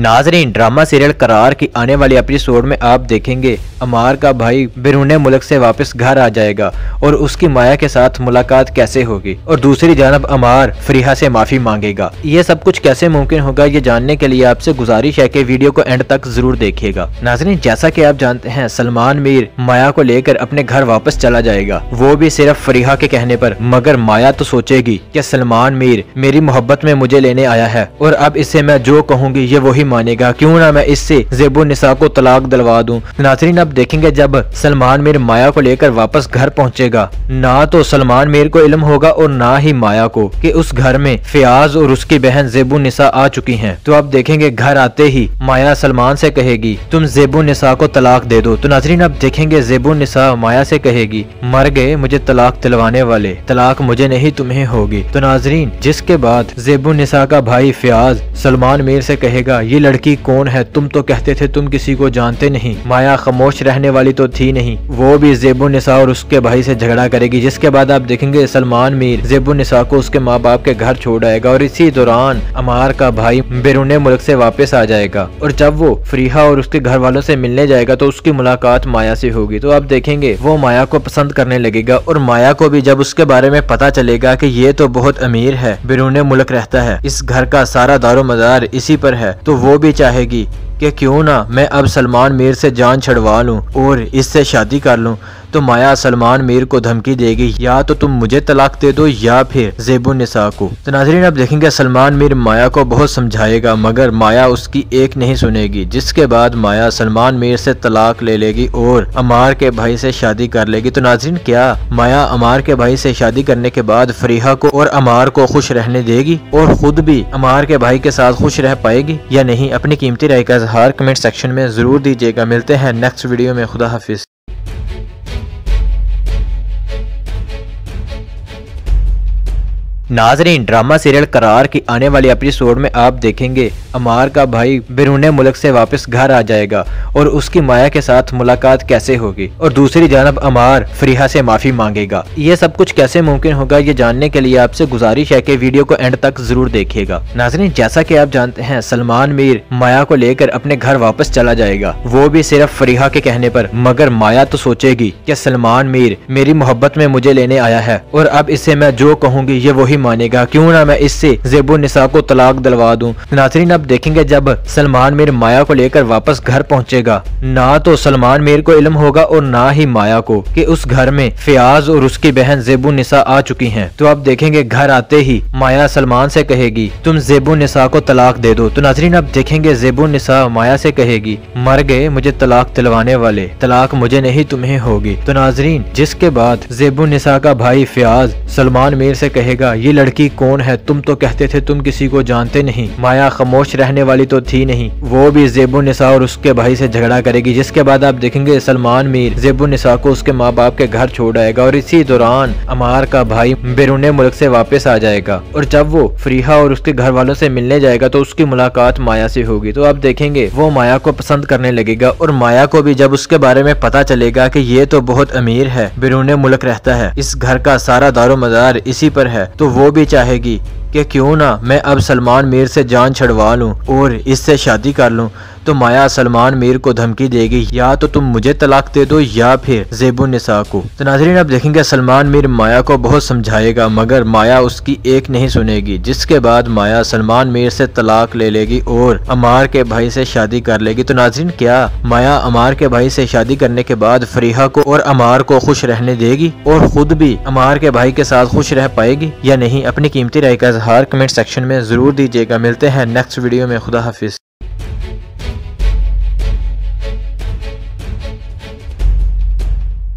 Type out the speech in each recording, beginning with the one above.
नाजरीन, drama serial करार की आने वाली एपिसोड में आप देखेंगे, अमार का भाई बिरून मुल्क से वापस घर आ जाएगा और उसकी माया के साथ मुलाकात कैसे होगी? और दूसरी जानब, अमार फ्रीहा से माफ़ी मांगेगा। ये सब कुछ कैसे मुमकिन होगा, ये जानने के लिए आपसे गुजारिश है कि वीडियो को एंड तक ज़रूर देखिएगा। नाजरीन, जैसा की आप जानते हैं, सलमान मीर माया को लेकर अपने घर वापस चला जाएगा। वो भी सिर्फ़ फ्रीहा के कहने पर, मगर माया तो सोचेगी कि सलमान मीर मेरी मोहब्बत में मुझे लेने आया है। और अब इससे मैं जो कहूँगी, ये वही मानेगा? क्यों ना मैं इससे जेबो निसा को तलाक दिलवा दूँ? नाजरीन, अब देखेंगे जब सलमान मीर माया को लेकर वापस घर पहुंचेगा। ना तो सलमान मीर को इलम होगा और ना ही माया को कि उस घर में फयाज और उसकी बहन जेबू निसा आ चुकी हैं। तो अब देखेंगे घर आते ही माया सलमान से कहेगी, तुम जेबू निसा को तलाक दे दो। तो नाजरीन, अब देखेंगे जेबू निसा माया से कहेगी, मर गए मुझे तलाक दिलवाने वाले। तलाक मुझे नहीं, तुम्हें होगी। तो नाजरीन, जिसके बाद जेबू निसा का भाई फयाज सलमान मीर से कहेगा, ये लड़की कौन है? तुम तो कहते थे तुम किसी को जानते नहीं। माया खामोश रहने वाली तो थी नहीं। वो भी जेबू निसा और उसके भाई से झगड़ा करेगी, जिसके बाद आप देखेंगे सलमान मीर जेबू निसा को उसके माँ बाप के घर छोड़ आएगा और इसी दौरान अमार का भाई बैरून मुल्क से वापस आ जाएगा। और जब वो फ्रीहा और उसके घर वालों से मिलने जाएगा तो उसकी मुलाकात माया से होगी। तो आप देखेंगे, वो माया को पसंद करने लगेगा और माया को भी जब उसके बारे में पता चलेगा कि ये तो बहुत अमीर है, बैरून मुल्क रहता है, इस घर का सारा दारो मदार इसी पर है तो वो भी चाहेगी कि क्यों ना मैं अब सलमान मीर से जान छड़वा लूँ और इससे शादी कर लूँ। तो माया सलमान मीर को धमकी देगी, या तो तुम मुझे तलाक दे दो, या फिर जेबू निसा को। तो नाजरीन अब देखेंगे सलमान मीर माया को बहुत समझाएगा, मगर माया उसकी एक नहीं सुनेगी, जिसके बाद माया सलमान मीर से तलाक ले लेगी और अमार के भाई से शादी कर लेगी। तो नाजरीन, क्या माया अमार के भाई से शादी करने के बाद फरीहा को और अमार को खुश रहने देगी, और खुद भी अमार के भाई के साथ खुश रह पाएगी या नहीं? अपनी कीमती राय का इजहार कमेंट सेक्शन में ज़रूर दीजिएगा। मिलते हैं नेक्स्ट वीडियो में। खुदा हाफिज। नाजरीन, ड्रामा सीरियल करार की आने वाली एपिसोड में आप देखेंगे, अमार का भाई बिरून मुल्क से वापस घर आ जाएगा और उसकी माया के साथ मुलाकात कैसे होगी? और दूसरी जानब अमार फ्रीहा से माफ़ी मांगेगा। ये सब कुछ कैसे मुमकिन होगा, ये जानने के लिए आपसे गुजारिश है कि वीडियो को एंड तक ज़रूर देखिएगा। नाजरीन, जैसा की आप जानते हैं, सलमान मीर माया को लेकर अपने घर वापस चला जाएगा। वो भी सिर्फ़ फ्रीहा के कहने पर, मगर माया तो सोचेगी कि सलमान मीर मेरी मोहब्बत में मुझे लेने आया है और अब इससे मैं जो कहूँगी, ये वही मानेगा? क्यों ना मैं इससे जेबो निसा को तलाक दिलवा दूँ? नाजरीन, अब देखेंगे जब सलमान मीर माया को लेकर वापस घर पहुंचेगा। ना तो सलमान मीर को इलम होगा और ना ही माया को कि उस घर में फयाज और उसकी बहन जेबू निसा आ चुकी हैं। तो अब देखेंगे घर आते ही माया सलमान से कहेगी, तुम जेबू निसा को तलाक दे दो। तो नाजरीन, अब देखेंगे जेबू निसा माया से कहेगी, मर गए मुझे तलाक दिलवाने वाले। तलाक मुझे नहीं, तुम्हें होगी। तो नाजरीन, जिसके बाद जेबू निसा का भाई फयाज सलमान मीर से कहेगा, ये लड़की कौन है? तुम तो कहते थे तुम किसी को जानते नहीं। माया खामोश रहने वाली तो थी नहीं। वो भी जेबू निसा और उसके भाई से झगड़ा करेगी, जिसके बाद आप देखेंगे सलमान मीर जेबू निसा को उसके माँ बाप के घर छोड़ आएगा और इसी दौरान अमार का भाई बैरून मुल्क से वापस आ जाएगा। और जब वो फ्रीहा और उसके घर वालों से मिलने जाएगा तो उसकी मुलाकात माया से होगी। तो आप देखेंगे, वो माया को पसंद करने लगेगा और माया को भी जब उसके बारे में पता चलेगा की ये तो बहुत अमीर है, बैरून मुल्क रहता है, इस घर का सारा दारो मदार इसी पर है तो वो भी चाहेगी कि क्यों ना मैं अब सलमान मीर से जान छड़वा लूँ और इससे शादी कर लूँ। तो माया सलमान मीर को धमकी देगी, या तो तुम मुझे तलाक दे दो, या फिर जेबू निसा को। तो नाजरीन अब देखेंगे सलमान मीर माया को बहुत समझाएगा, मगर माया उसकी एक नहीं सुनेगी, जिसके बाद माया सलमान मीर से तलाक ले लेगी और अमार के भाई से शादी कर लेगी। तो नाजरीन, क्या माया अमार के भाई से शादी करने के बाद फरीहा को और अमार को खुश रहने देगी, और खुद भी अमार के भाई के साथ खुश रह पाएगी, या नहीं? अपनी कीमती राय का इजहार कमेंट सेक्शन में ज़रूर दीजिएगा। मिलते हैं नेक्स्ट वीडियो में। खुदा हाफिज।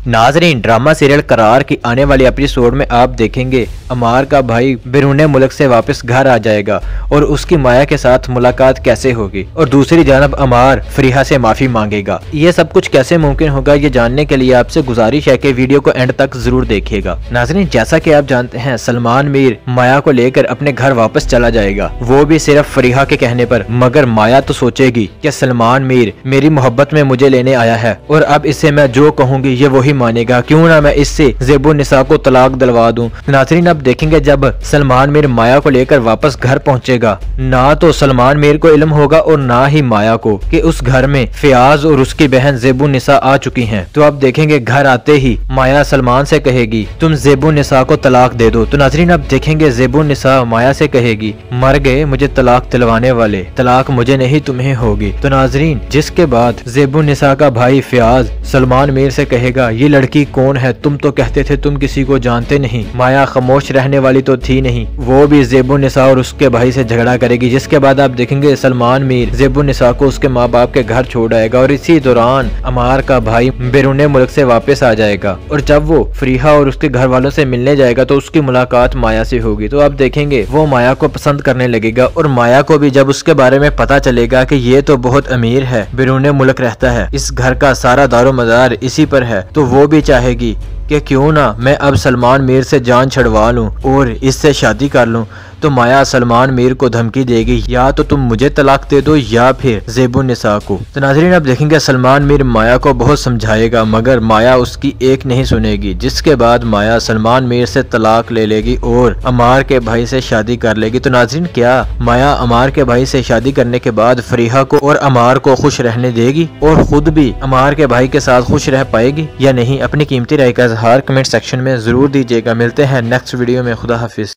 नाजरीन, ड्रामा सीरियल करार की आने वाली एपिसोड में आप देखेंगे, अमार का भाई बैरून मुल्क से वापस घर आ जाएगा और उसकी माया के साथ मुलाकात कैसे होगी? और दूसरी जानब, अमार फ्रीहा से माफ़ी मांगेगा। ये सब कुछ कैसे मुमकिन होगा, ये जानने के लिए आपसे गुजारिश है कि वीडियो को एंड तक ज़रूर देखिएगा। नाजरीन, जैसा की आप जानते हैं, सलमान मीर माया को लेकर अपने घर वापस चला जाएगा। वो भी सिर्फ़ फ्रीहा के कहने पर, मगर माया तो सोचेगी की सलमान मीर मेरी मोहब्बत में मुझे लेने आया है। और अब इसे मैं जो कहूँगी, ये वही मानेगा। क्यों ना मैं इससे जेबू निसा को तलाक दिलवा दूँ? नाजरीन, अब देखेंगे जब सलमान मीर माया को लेकर वापस घर पहुंचेगा। ना तो सलमान मीर को इल्म होगा और ना ही माया को कि उस घर में फयाज और उसकी बहन जेबू निसा आ चुकी हैं। तो अब देखेंगे घर आते ही माया सलमान से कहेगी, तुम जेबू निसा को तलाक दे दो। तो नाजरीन, अब देखेंगे जेबू निसा माया से कहेगी, मर गए मुझे तलाक दिलवाने वाले। तलाक मुझे नहीं, तुम्हें होगी। तो नाजरीन, जिसके बाद जेबू निसा का भाई फयाज सलमान मीर से कहेगा ये लड़की कौन है? तुम तो कहते थे तुम किसी को जानते नहीं। माया खामोश रहने वाली तो थी नहीं। वो भी जेबू निसा और उसके भाई से झगड़ा करेगी, जिसके बाद आप देखेंगे सलमान मीर जेबू निसा को उसके माँ बाप के घर छोड़ आएगा और इसी दौरान अमार का भाई बैरून मुल्क से वापस आ जाएगा। और जब वो फ्रीहा और उसके घर वालों से मिलने जाएगा तो उसकी मुलाकात माया से होगी। तो आप देखेंगे, वो माया को पसंद करने लगेगा और माया को भी जब उसके बारे में पता चलेगा कि ये तो बहुत अमीर है, बैरून मुल्क रहता है, इस घर का सारा दारो मदार इसी पर है तो वो भी चाहेगी कि क्यों ना मैं अब सलमान मीर से जान छड़वा लूँ और इससे शादी कर लूँ। तो माया सलमान मीर को धमकी देगी, या तो तुम मुझे तलाक दे दो, या फिर जेबू निसा को। तो नाजरीन अब देखेंगे सलमान मीर माया को बहुत समझाएगा, मगर माया उसकी एक नहीं सुनेगी, जिसके बाद माया सलमान मीर से तलाक ले लेगी और अमार के भाई से शादी कर लेगी। तो नाजरीन, क्या माया अमार के भाई से शादी करने के बाद फरीहा को और अमार को खुश रहने देगी, और खुद भी अमार के भाई के साथ खुश रह पाएगी या नहीं? अपनी कीमती राय का इजहार कमेंट सेक्शन में ज़रूर दीजिएगा। मिलते हैं नेक्स्ट वीडियो में। खुदा हाफिज।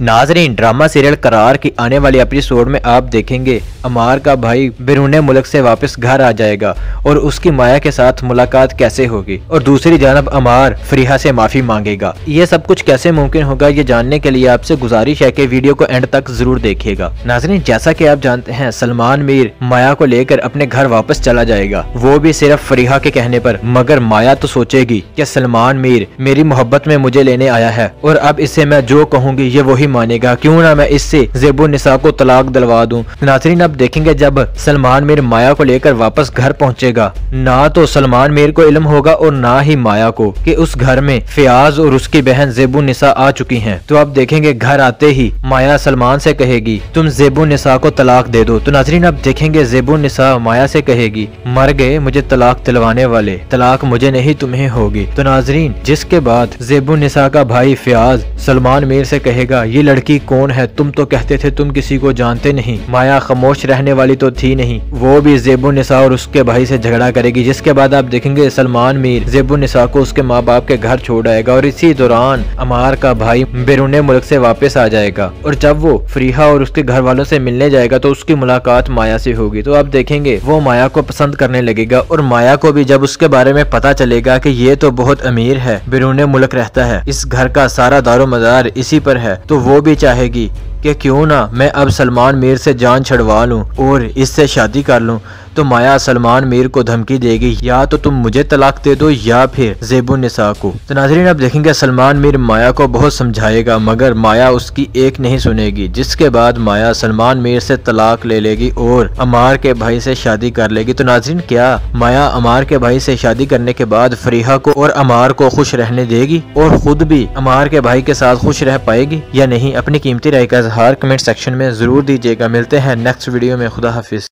नाजरीन, ड्रामा सीरियल करार की आने वाली एपिसोड में आप देखेंगे, अमार का भाई बैरून मुल्क से वापस घर आ जाएगा और उसकी माया के साथ मुलाकात कैसे होगी? और दूसरी जानब, अमार फ्रीहा से माफ़ी मांगेगा। ये सब कुछ कैसे मुमकिन होगा, ये जानने के लिए आपसे गुजारिश है कि वीडियो को एंड तक ज़रूर देखिएगा। नाजरीन, जैसा की आप जानते हैं, सलमान मीर माया को लेकर अपने घर वापस चला जाएगा। वो भी सिर्फ़ फ्रीहा के कहने पर, मगर माया तो सोचेगी कि सलमान मीर मेरी मोहब्बत में मुझे लेने आया है। और अब इससे मैं जो कहूँगी, ये वही मानेगा। क्यों ना मैं इससे जेबो निसा को तलाक दिलवा दूँ? नाजरीन, अब देखेंगे जब सलमान मीर माया को लेकर वापस घर पहुंचेगा। ना तो सलमान मीर को इल्म होगा और ना ही माया को कि उस घर में फयाज और उसकी बहन जेबू निसा आ चुकी हैं। तो अब देखेंगे घर आते ही माया सलमान से कहेगी, तुम जेबू निसा को तलाक दे दो। तो नाजरीन, अब देखेंगे जेबू निसा माया से कहेगी, मर गए मुझे तलाक दिलवाने वाले। तलाक मुझे नहीं, तुम्हें होगी। तो नाजरीन, जिसके बाद जेबू निसा का भाई फयाज सलमान मीर से कहेगा ये लड़की कौन है? तुम तो कहते थे तुम किसी को जानते नहीं। माया खामोश रहने वाली तो थी नहीं। वो भी जेबू निसा और उसके भाई से झगड़ा करेगी, जिसके बाद आप देखेंगे सलमान मीर जेबू निसा को उसके माँ बाप के घर छोड़ आएगा और इसी दौरान अमार का भाई बैरून मुल्क से वापस आ जाएगा। और जब वो फ्रीहा और उसके घर वालों से मिलने जाएगा तो उसकी मुलाकात माया से होगी। तो आप देखेंगे, वो माया को पसंद करने लगेगा और माया को भी जब उसके बारे में पता चलेगा कि ये तो बहुत अमीर है, बैरून मुल्क रहता है, इस घर का सारा दारो मदार इसी पर है तो वो भी चाहेगी कि क्यों ना मैं अब सलमान मीर से जान छड़वा लूँ और इससे शादी कर लूँ। तो माया सलमान मीर को धमकी देगी, या तो तुम मुझे तलाक दे दो, या फिर जेबू निसा को। तो नाजरीन अब देखेंगे सलमान मीर माया को बहुत समझाएगा, मगर माया उसकी एक नहीं सुनेगी, जिसके बाद माया सलमान मीर से तलाक ले लेगी और अमार के भाई से शादी कर लेगी। तो नाजरीन, क्या माया अमार के भाई से शादी करने के बाद फरीहा को और अमार को खुश रहने देगी, और खुद भी अमार के भाई के साथ खुश रह पाएगी, या नहीं? अपनी कीमती राय का इजहार कमेंट सेक्शन में ज़रूर दीजिएगा। मिलते हैं नेक्स्ट वीडियो में। खुदा हाफिज।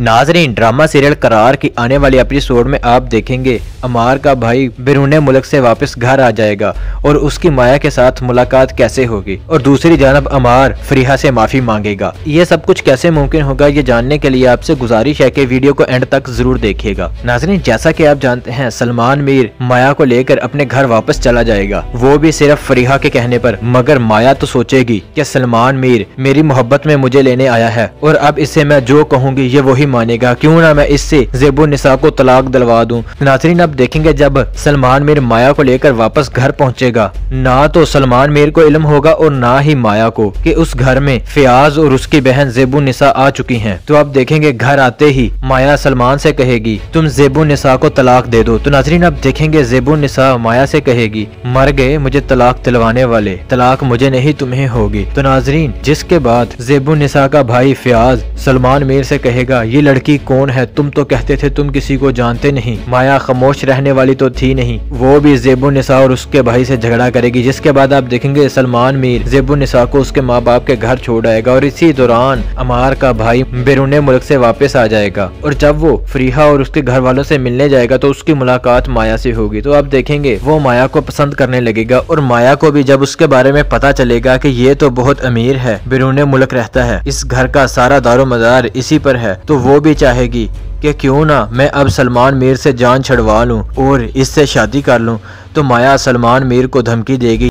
नाजरीन, ड्रामा सीरियल करार की आने वाली एपिसोड में आप देखेंगे, अमार का भाई बैरून मुल्क से वापस घर आ जाएगा और उसकी माया के साथ मुलाकात कैसे होगी? और दूसरी जानब अमार फ्रीहा से माफ़ी मांगेगा। ये सब कुछ कैसे मुमकिन होगा, ये जानने के लिए आपसे गुजारिश है कि वीडियो को एंड तक ज़रूर देखिएगा। नाजरीन, जैसा की आप जानते हैं, सलमान मीर माया को लेकर अपने घर वापस चला जाएगा। वो भी सिर्फ़ फ्रीहा के कहने पर, मगर माया तो सोचेगी कि सलमान मीर मेरी मोहब्बत में मुझे लेने आया है और अब इससे मैं जो कहूँगी, ये वही मानेगा? क्यों ना मैं इससे जेबो निसा को तलाक दिलवा दूँ? नाजरीन, अब देखेंगे जब सलमान मीर माया को लेकर वापस घर पहुंचेगा। ना तो सलमान मीर को इल्म होगा और ना ही माया को कि उस घर में फयाज और उसकी बहन जेबू निसा आ चुकी हैं। तो अब देखेंगे घर आते ही माया सलमान से कहेगी, तुम जेबू निसा को तलाक दे दो। तो नाजरीन, अब देखेंगे जेबू निसा माया से कहेगी, मर गए मुझे तलाक दिलवाने वाले, तलाक मुझे नहीं, तुम्हें होगी। तो नाजरीन, जिसके बाद जेबू निसा का भाई फयाज सलमान मीर से कहेगा, ये ये लड़की कौन है? तुम तो कहते थे तुम किसी को जानते नहीं। माया खामोश रहने वाली तो थी नहीं। वो भी जेबो निसा और उसके भाई से झगड़ा करेगी, जिसके बाद आप देखेंगे सलमान मीर जेबो निसा को उसके माँ बाप के घर छोड़ आएगा और इसी दौरान अमार का भाई बैरून मुल्क से वापस आ जाएगा। और जब वो फ्रीहा और उसके घर वालों से मिलने जाएगा तो उसकी मुलाकात माया से होगी। तो आप देखेंगे, वो माया को पसंद करने लगेगा और माया को भी जब उसके बारे में पता चलेगा कि ये तो बहुत अमीर है, बैरून मुल्क रहता है, इस घर का सारा दारो मदार इसी पर है तो वो भी चाहेगी कि क्यों ना मैं अब सलमान मीर से जान छड़वा लूँ और इससे शादी कर लूँ। तो माया सलमान मीर को धमकी देगी।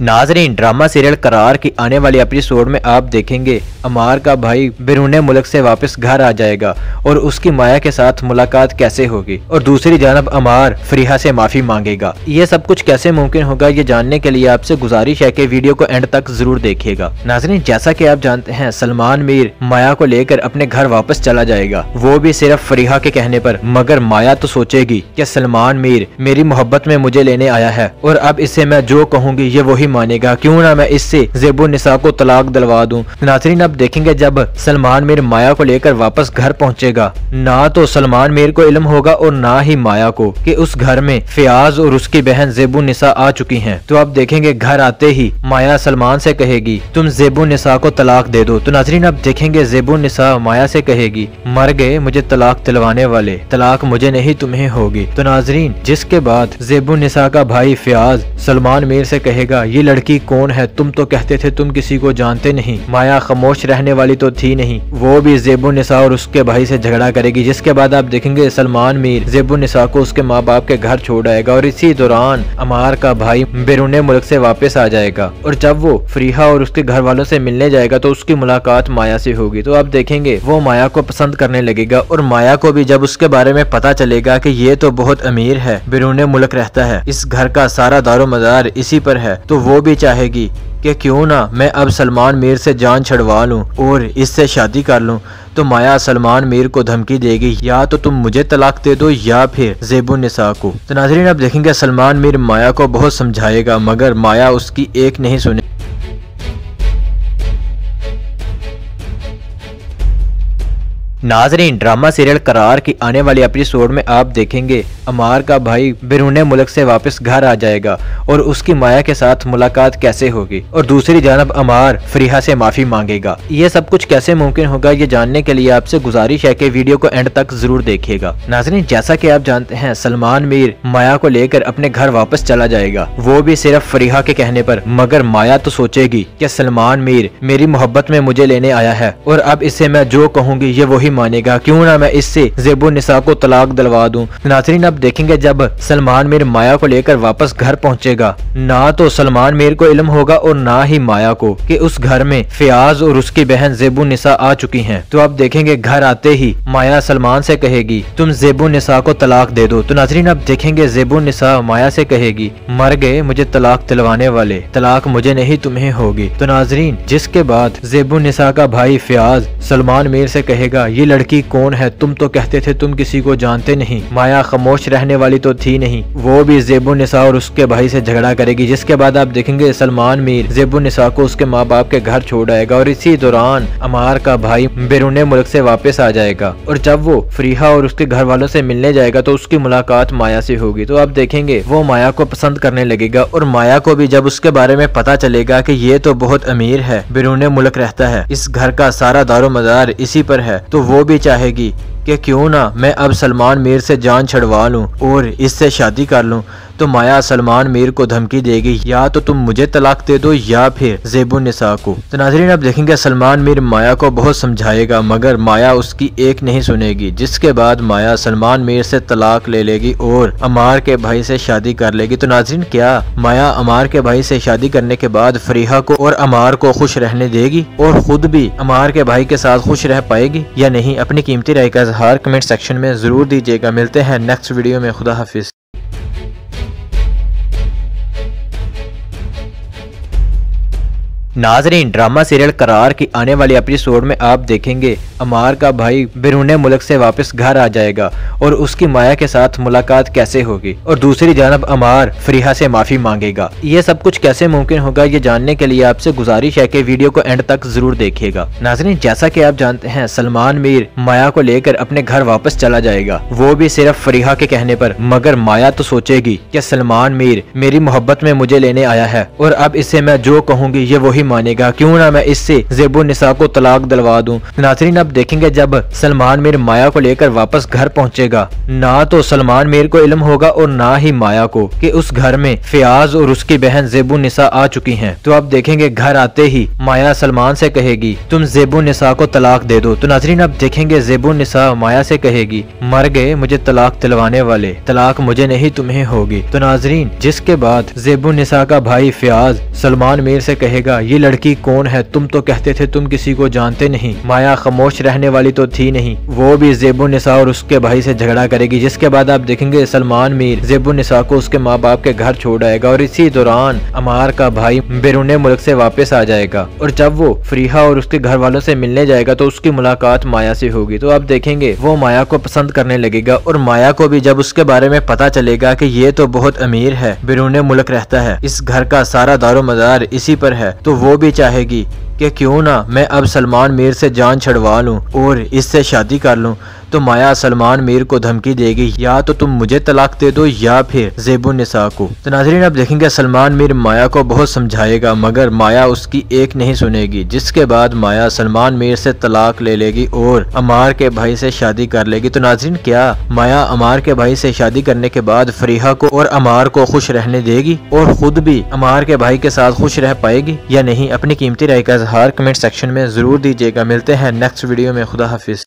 नाजरीन, ड्रामा सीरियल करार की आने वाली एपिसोड में आप देखेंगे, अमार का भाई बैरून मुल्क से वापस घर आ जाएगा और उसकी माया के साथ मुलाकात कैसे होगी? और दूसरी जानब, अमार फ्रीहा से माफ़ी मांगेगा। ये सब कुछ कैसे मुमकिन होगा, ये जानने के लिए आपसे गुजारिश है कि वीडियो को एंड तक ज़रूर देखिएगा। नाजरीन, जैसा की आप जानते हैं, सलमान मीर माया को लेकर अपने घर वापस चला जाएगा। वो भी सिर्फ़ फ्रीहा के कहने पर, मगर माया तो सोचेगी की सलमान मीर मेरी मोहब्बत में मुझे लेने आया है। और अब इसे मैं जो कहूँगी, ये वही मानेगा, क्यों ना मैं इससे जेबो निसा को तलाक दिलवा दूँ? नाजरीन, अब देखेंगे जब सलमान मीर माया को लेकर वापस घर पहुंचेगा। ना तो सलमान मीर को इलम होगा और ना ही माया को, कि उस घर में फयाज और उसकी बहन जेबू निसा आ चुकी हैं। तो अब देखेंगे घर आते ही माया सलमान से कहेगी, तुम जेबू निसा को तलाक दे दो। तो नाजरीन, अब देखेंगे जेबू निसा माया से कहेगी, मर गए मुझे तलाक दिलवाने वाले, तलाक मुझे नहीं, तुम्हें होगी। तो नाजरीन, जिसके बाद जेबू निसा का भाई फयाज सलमान मीर से कहेगा ये लड़की कौन है? तुम तो कहते थे तुम किसी को जानते नहीं। माया खामोश रहने वाली तो थी नहीं। वो भी जेबू निसा और उसके भाई से झगड़ा करेगी, जिसके बाद आप देखेंगे सलमान मीर जेबू निसा को उसके माँ बाप के घर छोड़ आएगा और इसी दौरान अमार का भाई बैरून मुल्क से वापस आ जाएगा। और जब वो फ्रीहा और उसके घर वालों से मिलने जाएगा तो उसकी मुलाकात माया से होगी। तो आप देखेंगे, वो माया को पसंद करने लगेगा और माया को भी जब उसके बारे में पता चलेगा की ये तो बहुत अमीर है, बैरून मुल्क रहता है। इस घर का सारा दारो मदार इसी पर है। तो वो भी चाहेगी कि क्यों ना मैं अब सलमान मीर से जान छड़वा लूँ और इससे शादी कर लूँ। तो माया सलमान मीर को धमकी देगी, या तो तुम मुझे तलाक दे दो या फिर जेबू निसा को। तो नाजरीन, अब देखेंगे सलमान मीर माया को बहुत समझाएगा, मगर माया उसकी एक नहीं सुने। नाजरीन, ड्रामा सीरियल करार की आने वाली एपिसोड में आप देखेंगे, अमार का भाई बैरून मुल्क से वापस घर आ जाएगा और उसकी माया के साथ मुलाकात कैसे होगी? और दूसरी जानब, अमार फ्रीहा से माफ़ी मांगेगा। ये सब कुछ कैसे मुमकिन होगा, ये जानने के लिए आपसे गुजारिश है कि वीडियो को एंड तक ज़रूर देखिएगा। नाजरीन, जैसा की आप जानते हैं, सलमान मीर माया को लेकर अपने घर वापस चला जाएगा। वो भी सिर्फ़ फ्रीहा के कहने पर, मगर माया तो सोचेगी कि सलमान मीर मेरी मोहब्बत में मुझे लेने आया है और अब इससे मैं जो कहूँगी, ये वही मानेगा। क्यों ना मैं इससे जेबो निसा को तलाक दिलवा दूँ? नाजरीन, अब देखेंगे जब सलमान मीर माया को लेकर वापस घर पहुंचेगा। ना तो सलमान मीर को इल्म होगा और ना ही माया को कि उस घर में फयाज और उसकी बहन जेबू निसा आ चुकी हैं। तो अब देखेंगे घर आते ही माया सलमान से कहेगी, तुम जेबू निसा को तलाक दे दो। तो नाजरीन, अब देखेंगे जेबू निसा माया से कहेगी, मर गए मुझे तलाक दिलवाने वाले। तलाक मुझे नहीं, तुम्हें होगी। तो नाजरीन, जिसके बाद जेबू निसा का भाई फयाज सलमान मीर से कहेगा ये लड़की कौन है? तुम तो कहते थे तुम किसी को जानते नहीं। माया खामोश रहने वाली तो थी नहीं। वो भी जेबू निसा और उसके भाई से झगड़ा करेगी, जिसके बाद आप देखेंगे सलमान मीर जेबू निसा को उसके माँ बाप के घर छोड़ आएगा और इसी दौरान अमार का भाई बैरून मुल्क से वापस आ जाएगा। और जब वो फ्रीहा और उसके घर वालों से मिलने जाएगा तो उसकी मुलाकात माया से होगी। तो आप देखेंगे, वो माया को पसंद करने लगेगा और माया को भी जब उसके बारे में पता चलेगा कि ये तो बहुत अमीर है, बैरून मुल्क रहता है, इस घर का सारा दारो मदार इसी पर है तो वो भी चाहेगी कि क्यों ना मैं अब सलमान मीर से जान छड़वा लूँ और इससे शादी कर लूँ। तो माया सलमान मीर को धमकी देगी, या तो तुम मुझे तलाक दे दो, या फिर जेबू निसा को। तो नाजरीन अब देखेंगे सलमान मीर माया को बहुत समझाएगा, मगर माया उसकी एक नहीं सुनेगी, जिसके बाद माया सलमान मीर से तलाक ले लेगी और अमार के भाई से शादी कर लेगी। तो नाजरीन, क्या माया अमार के भाई से शादी करने के बाद फरीहा को और अमार को खुश रहने देगी, और खुद भी अमार के भाई के साथ खुश रह पाएगी, या नहीं? अपनी कीमती राय का इजहार कमेंट सेक्शन में ज़रूर दीजिएगा। मिलते हैं नेक्स्ट वीडियो में। खुदा हाफिज। नाजरीन, ड्रामा सीरियल करार की आने वाली एपिसोड में आप देखेंगे, अमार का भाई बिरूने मुल्क से वापस घर आ जाएगा और उसकी माया के साथ मुलाकात कैसे होगी? और दूसरी जानब, अमार फ्रीहा से माफ़ी मांगेगा। ये सब कुछ कैसे मुमकिन होगा, ये जानने के लिए आपसे गुजारिश है कि वीडियो को एंड तक ज़रूर देखिएगा। नाजरीन, जैसा की आप जानते हैं, सलमान मीर माया को लेकर अपने घर वापस चला जाएगा। वो भी सिर्फ़ फ्रीहा के कहने पर, मगर माया तो सोचेगी कि सलमान मीर मेरी मोहब्बत में मुझे लेने आया है। और अब इससे मैं जो कहूँगी, ये वही मानेगा? क्यों ना मैं इससे जेबो निसा को तलाक दिलवा दूँ? नाजरीन, अब देखेंगे जब सलमान मीर माया को लेकर वापस घर पहुंचेगा। ना तो सलमान मीर को इल्म होगा और ना ही माया को कि उस घर में फयाज और उसकी बहन जेबू निसा आ चुकी हैं। तो अब देखेंगे घर आते ही माया सलमान से कहेगी, तुम जेबू निसा को तलाक दे दो। तो नाजरीन, अब देखेंगे जेबू निसा माया से कहेगी, मर गए मुझे तलाक दिलवाने वाले, तलाक मुझे नहीं, तुम्हें होगी। तो नाजरीन, जिसके बाद जेबू निसा का भाई फयाज सलमान मीर से कहेगा ये लड़की कौन है? तुम तो कहते थे तुम किसी को जानते नहीं। माया खामोश रहने वाली तो थी नहीं। वो भी जेबू निसा और उसके भाई से झगड़ा करेगी, जिसके बाद आप देखेंगे सलमान मीर जेबू निसा को उसके माँ बाप के घर छोड़ आएगा और इसी दौरान अमार का भाई बैरून मुल्क से वापस आ जाएगा। और जब वो फ्रीहा और उसके घर वालों से मिलने जाएगा तो उसकी मुलाकात माया से होगी। तो आप देखेंगे, वो माया को पसंद करने लगेगा और माया को भी जब उसके बारे में पता चलेगा कि ये तो बहुत अमीर है, बैरून मुल्क रहता है, इस घर का सारा दारो मदार इसी पर है तो वो भी चाहेगी कि क्यों ना मैं अब सलमान मीर से जान छड़वा लूँ और इससे शादी कर लूँ। तो माया सलमान मीर को धमकी देगी, या तो तुम मुझे तलाक दे दो, या फिर जेबू निसा को। तो नाजरीन अब देखेंगे सलमान मीर माया को बहुत समझाएगा, मगर माया उसकी एक नहीं सुनेगी, जिसके बाद माया सलमान मीर से तलाक ले लेगी और अमार के भाई से शादी कर लेगी। तो नाजरीन, क्या माया अमार के भाई से शादी करने के बाद फरीहा को और अमार को खुश रहने देगी, और खुद भी अमार के भाई के साथ खुश रह पाएगी या नहीं? अपनी कीमती राय का इजहार कमेंट सेक्शन में ज़रूर दीजिएगा। मिलते हैं नेक्स्ट वीडियो में। खुदा हाफिज।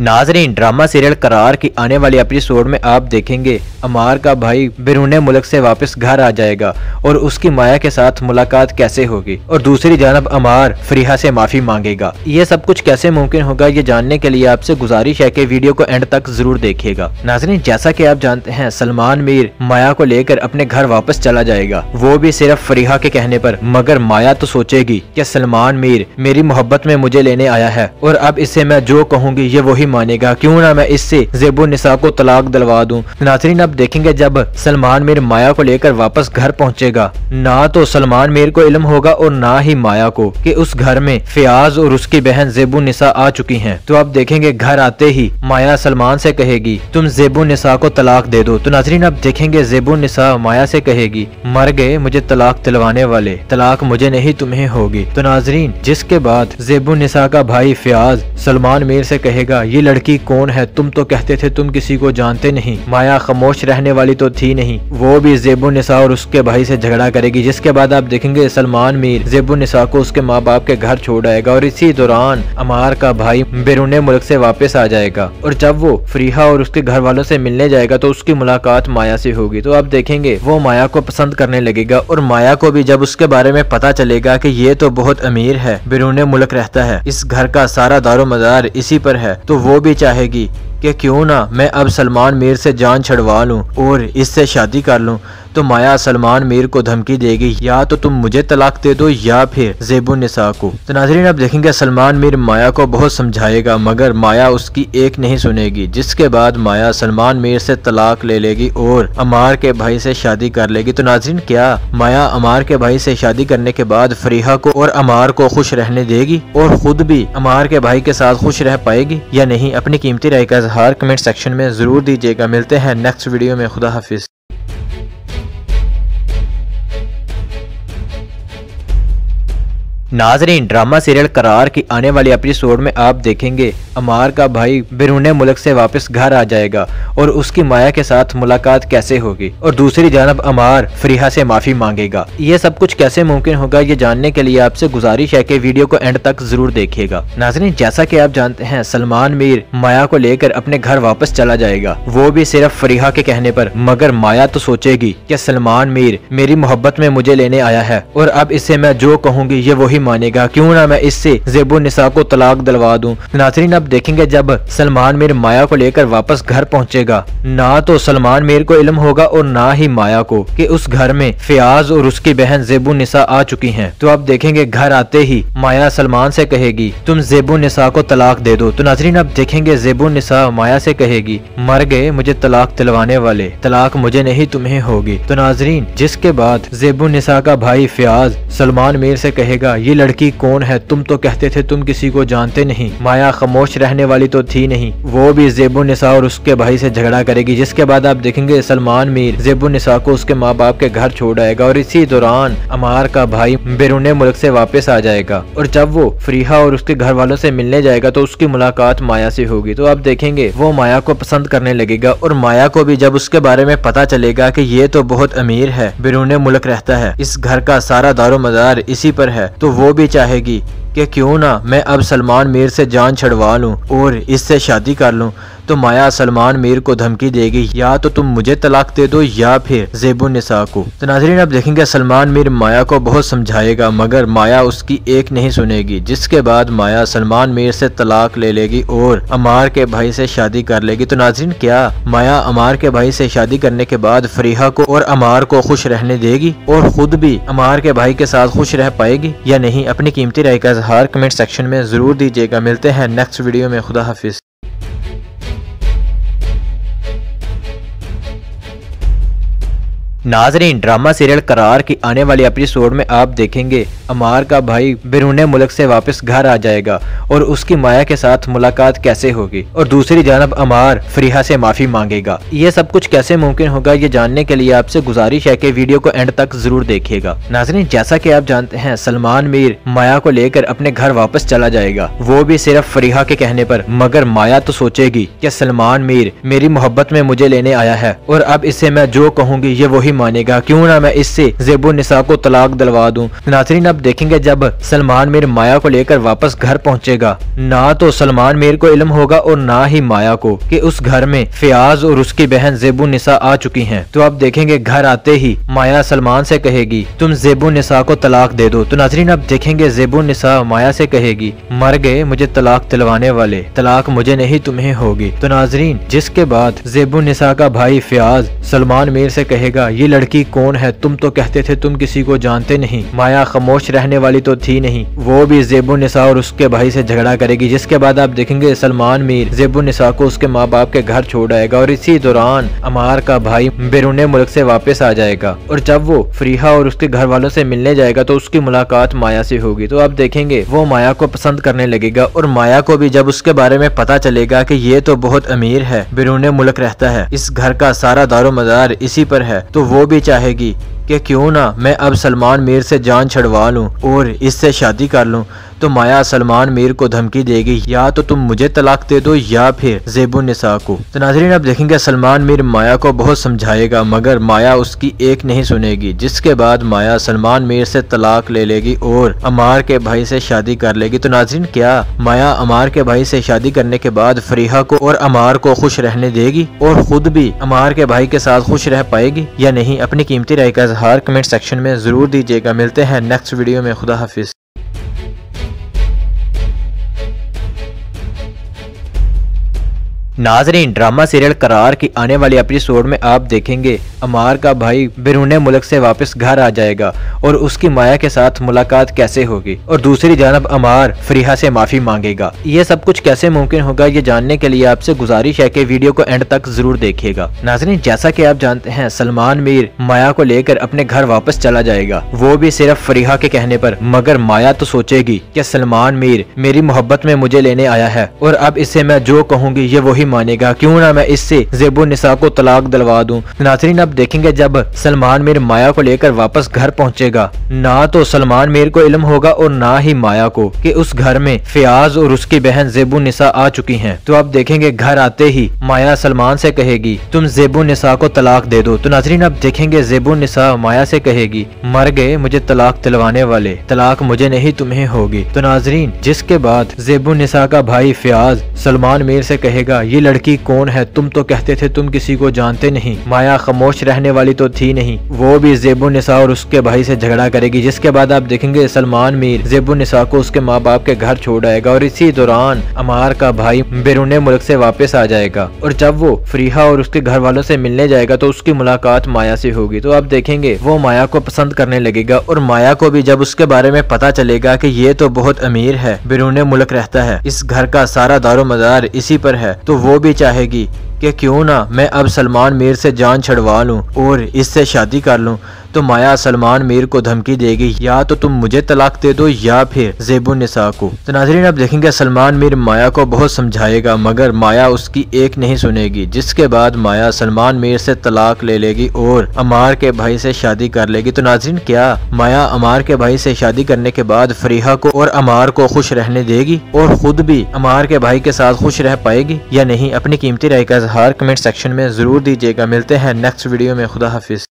नाजरीन, ड्रामा सीरियल करार की आने वाली एपिसोड में आप देखेंगे, अमार का भाई बिरूने मुल्क से वापस घर आ जाएगा और उसकी माया के साथ मुलाकात कैसे होगी? और दूसरी जानब अमार फ्रीहा से माफ़ी मांगेगा। ये सब कुछ कैसे मुमकिन होगा, ये जानने के लिए आपसे गुजारिश है कि वीडियो को एंड तक ज़रूर देखिएगा। नाजरीन, जैसा की आप जानते हैं, सलमान मीर माया को लेकर अपने घर वापस चला जाएगा। वो भी सिर्फ़ फ्रीहा के कहने पर, मगर माया तो सोचेगी कि सलमान मीर मेरी मोहब्बत में मुझे लेने आया है और अब इससे मैं जो कहूँगी, ये वही मानेगा, क्यों ना मैं इससे जेबो निसा को तलाक दिलवा दूँ? नाजरीन, अब देखेंगे जब सलमान मीर माया को लेकर वापस घर पहुंचेगा। ना तो सलमान मीर को इलम होगा और ना ही माया को कि उस घर में फयाज और उसकी बहन जेबू निसा आ चुकी हैं। तो अब देखेंगे घर आते ही माया सलमान से कहेगी, तुम जेबू निसा को तलाक दे दो। तो नाजरीन, अब देखेंगे जेबू निसा माया से कहेगी, मर गए मुझे तलाक दिलवाने वाले, तलाक मुझे नहीं तुम्हें होगी। तो नाजरीन, जिसके बाद जेबू निसा का भाई फयाज सलमान मीर से कहेगा, ये लड़की कौन है? तुम तो कहते थे तुम किसी को जानते नहीं। माया खामोश रहने वाली तो थी नहीं। वो भी जेबू निसा और उसके भाई से झगड़ा करेगी, जिसके बाद आप देखेंगे सलमान मीर जेबू निसा को उसके माँ बाप के घर छोड़ आएगा और इसी दौरान अमार का भाई बैरून मुल्क से वापस आ जाएगा। और जब वो फ्रीहा और उसके घर वालों से मिलने जाएगा तो उसकी मुलाकात माया से होगी। तो आप देखेंगे, वो माया को पसंद करने लगेगा और माया को भी जब उसके बारे में पता चलेगा कि ये तो बहुत अमीर है, बैरून मुल्क रहता है, इस घर का सारा दारो मदार इसी पर है तो वो भी चाहेगी कि क्यों ना मैं अब सलमान मीर से जान छड़वा लूँ और इससे शादी कर लूँ। तो माया सलमान मीर को धमकी देगी, या तो तुम मुझे तलाक दे दो, या फिर जेबू निसा को। तो नाजरीन अब देखेंगे सलमान मीर माया को बहुत समझाएगा, मगर माया उसकी एक नहीं सुनेगी, जिसके बाद माया सलमान मीर से तलाक ले लेगी और अमार के भाई से शादी कर लेगी। तो नाजरीन, क्या माया अमार के भाई से शादी करने के बाद फरीहा को और अमार को खुश रहने देगी, और खुद भी अमार के भाई के साथ खुश रह पाएगी या नहीं? अपनी कीमती राय का इजहार कमेंट सेक्शन में ज़रूर दीजिएगा। मिलते हैं नेक्स्ट वीडियो में। खुदा हाफिज। नाजरीन, ड्रामा सीरियल करार की आने वाली एपिसोड में आप देखेंगे अमार का भाई बैरून मुल्क से वापस घर आ जाएगा और उसकी माया के साथ मुलाकात कैसे होगी? और दूसरी जानब अमार फ्रीहा से माफ़ी मांगेगा। ये सब कुछ कैसे मुमकिन होगा, ये जानने के लिए आपसे गुजारिश है कि वीडियो को एंड तक ज़रूर देखिएगा। नाजरीन, जैसा की आप जानते हैं, सलमान मीर माया को लेकर अपने घर वापस चला जाएगा। वो भी सिर्फ़ फ्रीहा के कहने पर, मगर माया तो सोचेगी की सलमान मीर मेरी मोहब्बत में मुझे लेने आया है और अब इससे मैं जो कहूँगी, ये वही वही मानेगा। क्यों ना मैं इससे जेबो निसा को तलाक दिलवा दूँ? नाजरीन, अब देखेंगे जब सलमान मीर माया को लेकर वापस घर पहुंचेगा। ना तो सलमान मीर को इल्म होगा और ना ही माया को कि उस घर में फयाज और उसकी बहन जेबू निसा आ चुकी हैं। तो अब देखेंगे घर आते ही माया सलमान से कहेगी, तुम जेबू निसा को तलाक दे दो। तो नाजरीन, अब देखेंगे जेबू निसा माया से कहेगी, मर गए मुझे तलाक दिलवाने वाले। तलाक मुझे नहीं, तुम्हें होगी। तो नाजरीन, जिसके बाद जेबू निसा का भाई फयाज सलमान मीर से कहेगा ये लड़की कौन है? तुम तो कहते थे तुम किसी को जानते नहीं। माया खामोश रहने वाली तो थी नहीं। वो भी जेबू निसा और उसके भाई से झगड़ा करेगी, जिसके बाद आप देखेंगे सलमान मीर जेबू निसा को उसके माँ बाप के घर छोड़ आएगा और इसी दौरान अमार का भाई बैरून मुल्क से वापस आ जाएगा। और जब वो फ्रीहा और उसके घर वालों से मिलने जाएगा तो उसकी मुलाकात माया से होगी। तो आप देखेंगे, वो माया को पसंद करने लगेगा और माया को भी जब उसके बारे में पता चलेगा कि ये तो बहुत अमीर है, बैरून मुल्क रहता है, इस घर का सारा दारो मदार इसी पर है तो वो भी चाहेगी कि क्यों ना मैं अब सलमान मीर से जान छड़वा लूँ और इससे शादी कर लूँ। तो माया सलमान मीर को धमकी देगी, या तो तुम मुझे तलाक दे दो, या फिर जेबू निसा को। तो नाजरीन अब देखेंगे सलमान मीर माया को बहुत समझाएगा, मगर माया उसकी एक नहीं सुनेगी, जिसके बाद माया सलमान मीर से तलाक ले लेगी और अमार के भाई से शादी कर लेगी। तो नाजरीन, क्या माया अमार के भाई से शादी करने के बाद फरीहा को और अमार को खुश रहने देगी, और खुद भी अमार के भाई के साथ खुश रह पाएगी या नहीं? अपनी कीमती राय का इजहार कमेंट सेक्शन में ज़रूर दीजिएगा। मिलते हैं नेक्स्ट वीडियो में। खुदा हाफिज। नाजरीन, ड्रामा सीरियल करार की आने वाली एपिसोड में आप देखेंगे, अमार का भाई बैरून मुल्क से वापस घर आ जाएगा और उसकी माया के साथ मुलाकात कैसे होगी? और दूसरी जानब, अमार फ्रीहा से माफ़ी मांगेगा। ये सब कुछ कैसे मुमकिन होगा, ये जानने के लिए आपसे गुजारिश है की वीडियो को एंड तक ज़रूर देखिएगा। नाजरीन, जैसा की आप जानते हैं, सलमान मीर माया को लेकर अपने घर वापस चला जाएगा। वो भी सिर्फ़ फ्रीहा के कहने पर, मगर माया तो सोचेगी कि सलमान मीर मेरी मोहब्बत में मुझे लेने आया है। और अब इससे मैं जो कहूँगी, ये वही मानेगा? क्यों ना मैं इससे जेबो निसा को तलाक दिलवा दूँ? नाजरीन, अब देखेंगे जब सलमान मीर माया को लेकर वापस घर पहुंचेगा। ना तो सलमान मीर को इलम होगा और ना ही माया को कि उस घर में फयाज और उसकी बहन जेबू निसा आ चुकी हैं। तो अब देखेंगे घर आते ही माया सलमान से कहेगी, तुम जेबू निसा को तलाक दे दो। तो नाजरीन, अब देखेंगे जेबू निसा माया से कहेगी, मर गए मुझे तलाक दिलवाने वाले। तलाक मुझे नहीं, तुम्हें होगी। तो नाजरीन, जिसके बाद जेबू निसा का भाई फयाज सलमान मीर से कहेगा ये लड़की कौन है? तुम तो कहते थे तुम किसी को जानते नहीं। माया खामोश रहने वाली तो थी नहीं। वो भी जेबू निसा और उसके भाई से झगड़ा करेगी, जिसके बाद आप देखेंगे सलमान मीर जेबू निसा को उसके माँ बाप के घर छोड़ आएगा और इसी दौरान अमार का भाई बैरून मुल्क से वापस आ जाएगा। और जब वो फ्रीहा और उसके घर वालों से मिलने जाएगा तो उसकी मुलाकात माया से होगी। तो आप देखेंगे, वो माया को पसंद करने लगेगा और माया को भी जब उसके बारे में पता चलेगा कि ये तो बहुत अमीर है, बैरून मुल्क रहता है, इस घर का सारा दारो मदार इसी पर है तो वो भी चाहेगी कि क्यों ना मैं अब सलमान मीर से जान छड़वा लूँ और इससे शादी कर लूँ। तो माया सलमान मीर को धमकी देगी, या तो तुम मुझे तलाक दे दो, या फिर जेबू निसा को। तो नाजरीन अब देखेंगे सलमान मीर माया को बहुत समझाएगा, मगर माया उसकी एक नहीं सुनेगी, जिसके बाद माया सलमान मीर से तलाक ले लेगी और अमार के भाई से शादी कर लेगी। तो नाजरीन, क्या माया अमार के भाई से शादी करने के बाद फरीहा को और अमार को खुश रहने देगी, और खुद भी अमार के भाई के साथ खुश रह पाएगी, या नहीं? अपनी कीमती राय का इजहार कमेंट सेक्शन में ज़रूर दीजिएगा। मिलते हैं नेक्स्ट वीडियो में। खुदा हाफिज। नाजरीन, ड्रामा सीरियल करार की आने वाली एपिसोड में आप देखेंगे, अमार का भाई बैरून मुल्क से वापस घर आ जाएगा और उसकी माया के साथ मुलाकात कैसे होगी? और दूसरी जानब अमार फ्रीहा से माफ़ी मांगेगा। ये सब कुछ कैसे मुमकिन होगा, ये जानने के लिए आपसे गुजारिश है कि वीडियो को एंड तक ज़रूर देखिएगा। नाजरीन, जैसा की आप जानते हैं, सलमान मीर माया को लेकर अपने घर वापस चला जाएगा। वो भी सिर्फ़ फ्रीहा के कहने पर, मगर माया तो सोचेगी कि सलमान मीर मेरी मोहब्बत में मुझे लेने आया है और अब इससे मैं जो कहूँगी, ये वही मानेगा? क्यों ना मैं इससे जेबो निसा को तलाक दिलवा दूँ? नाजरीन, अब देखेंगे जब सलमान मीर माया को लेकर वापस घर पहुंचेगा। ना तो सलमान मीर को इल्म होगा और ना ही माया को कि उस घर में फयाज और उसकी बहन जेबू निसा आ चुकी हैं। तो अब देखेंगे घर आते ही माया सलमान से कहेगी, तुम जेबू निसा को तलाक दे दो। तो नाजरीन, अब देखेंगे जेबू निसा माया से कहेगी, मर गए मुझे तलाक दिलवाने वाले, तलाक मुझे नहीं, तुम्हें होगी। तो नाजरीन, जिसके बाद जेबू निसा का भाई फयाज सलमान मीर से कहेगा, ये ये लड़की कौन है? तुम तो कहते थे तुम किसी को जानते नहीं। माया खामोश रहने वाली तो थी नहीं। वो भी जेबू निसा और उसके भाई से झगड़ा करेगी, जिसके बाद आप देखेंगे सलमान मीर जेबू निसा को उसके माँ बाप के घर छोड़ आएगा और इसी दौरान अमार का भाई बैरून मुल्क से वापस आ जाएगा। और जब वो फ्रीहा और उसके घर वालों से मिलने जाएगा तो उसकी मुलाकात माया से होगी। तो आप देखेंगे, वो माया को पसंद करने लगेगा और माया को भी जब उसके बारे में पता चलेगा की ये तो बहुत अमीर है, बैरून मुल्क रहता है, इस घर का सारा दारो मदार इसी पर है तो वो भी चाहेगी कि क्यों ना मैं अब सलमान मीर से जान छड़वा लूँ और इससे शादी कर लूँ। तो माया सलमान मीर को धमकी देगी, या तो तुम मुझे तलाक दे दो, या फिर जेबू निसा को। तो नाजरीन अब देखेंगे सलमान मीर माया को बहुत समझाएगा, मगर माया उसकी एक नहीं सुनेगी, जिसके बाद माया सलमान मीर से तलाक ले लेगी और अमार के भाई से शादी कर लेगी। तो नाजरीन, क्या माया अमार के भाई से शादी करने के बाद फरीहा को और अमार को खुश रहने देगी, और खुद भी अमार के भाई के साथ खुश रह पाएगी या नहीं? अपनी कीमती राय का इजहार कमेंट सेक्शन में ज़रूर दीजिएगा। मिलते हैं नेक्स्ट वीडियो में। खुदा हाफिज।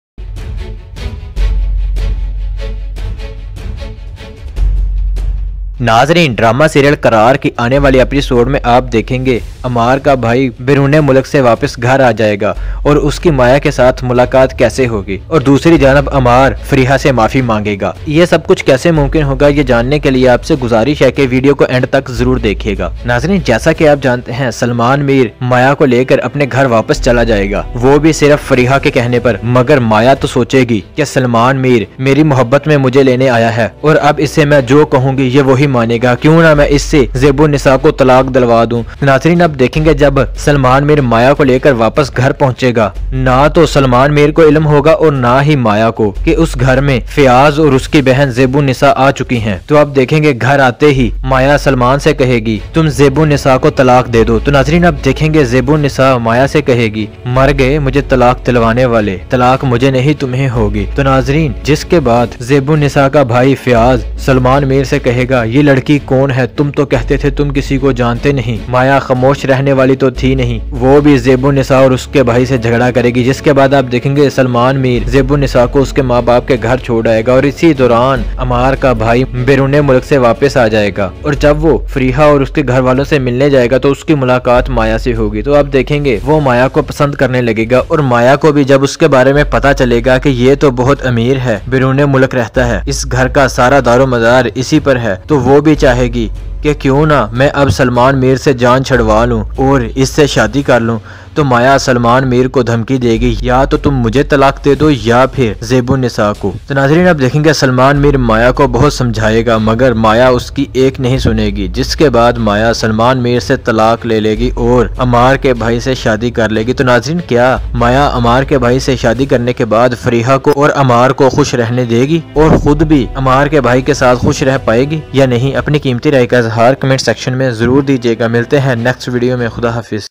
नाजरीन, ड्रामा सीरियल करार की आने वाली एपिसोड में आप देखेंगे, अमार का भाई बैरून मुल्क से वापस घर आ जाएगा और उसकी माया के साथ मुलाकात कैसे होगी? और दूसरी जानब, अमार फ्रीहा से माफ़ी मांगेगा। ये सब कुछ कैसे मुमकिन होगा, ये जानने के लिए आपसे गुजारिश है कि वीडियो को एंड तक ज़रूर देखिएगा। नाजरीन, जैसा की आप जानते हैं, सलमान मीर माया को लेकर अपने घर वापस चला जाएगा। वो भी सिर्फ़ फ्रीहा के कहने पर, मगर माया तो सोचेगी की सलमान मीर मेरी मोहब्बत में मुझे लेने आया है। और अब इसे मैं जो कहूँगी, ये वही मानेगा। क्यों ना मैं इससे जेबो निसा को तलाक दिलवा दूँ? नाजरीन, अब देखेंगे जब सलमान मीर माया को लेकर वापस घर पहुंचेगा। ना तो सलमान मीर को इल्म होगा और ना ही माया को कि उस घर में फयाज और उसकी बहन जेबू निसा आ चुकी हैं। तो अब देखेंगे घर आते ही माया सलमान से कहेगी, तुम जेबू निसा को तलाक दे दो। तो नाजरीन, अब देखेंगे जेबू निसा माया से कहेगी, मर गए मुझे तलाक दिलवाने वाले। तलाक मुझे नहीं, तुम्हें होगी। तो नाजरीन, जिसके बाद जेबू निसा का भाई फयाज सलमान मीर से कहेगा ये लड़की कौन है? तुम तो कहते थे तुम किसी को जानते नहीं। माया खामोश रहने वाली तो थी नहीं। वो भी जेबू निसा और उसके भाई से झगड़ा करेगी, जिसके बाद आप देखेंगे सलमान मीर जेबू निसा को उसके माँ बाप के घर छोड़ आएगा और इसी दौरान अमार का भाई बैरून मुल्क से वापस आ जाएगा। और जब वो फ्रीहा और उसके घर वालों से मिलने जाएगा तो उसकी मुलाकात माया से होगी। तो आप देखेंगे, वो माया को पसंद करने लगेगा और माया को भी जब उसके बारे में पता चलेगा कि ये तो बहुत अमीर है, बैरून मुल्क रहता है, इस घर का सारा दारो मदार इसी पर है तो वो भी चाहेगी कि क्यों ना मैं अब सलमान मीर से जान छड़वा लूँ और इससे शादी कर लूँ। तो माया सलमान मीर को धमकी देगी, या तो तुम मुझे तलाक दे दो, या फिर जेबू निसा को। तो नाजरीन अब देखेंगे सलमान मीर माया को बहुत समझाएगा, मगर माया उसकी एक नहीं सुनेगी, जिसके बाद माया सलमान मीर से तलाक ले लेगी और अमार के भाई से शादी कर लेगी। तो नाजरीन, क्या माया अमार के भाई से शादी करने के बाद फरीहा को और अमार को खुश रहने देगी, और खुद भी अमार के भाई के साथ खुश रह पाएगी या नहीं? अपनी कीमती राय का इजहार कमेंट सेक्शन में ज़रूर दीजिएगा। मिलते हैं नेक्स्ट वीडियो में। खुदा हाफिज।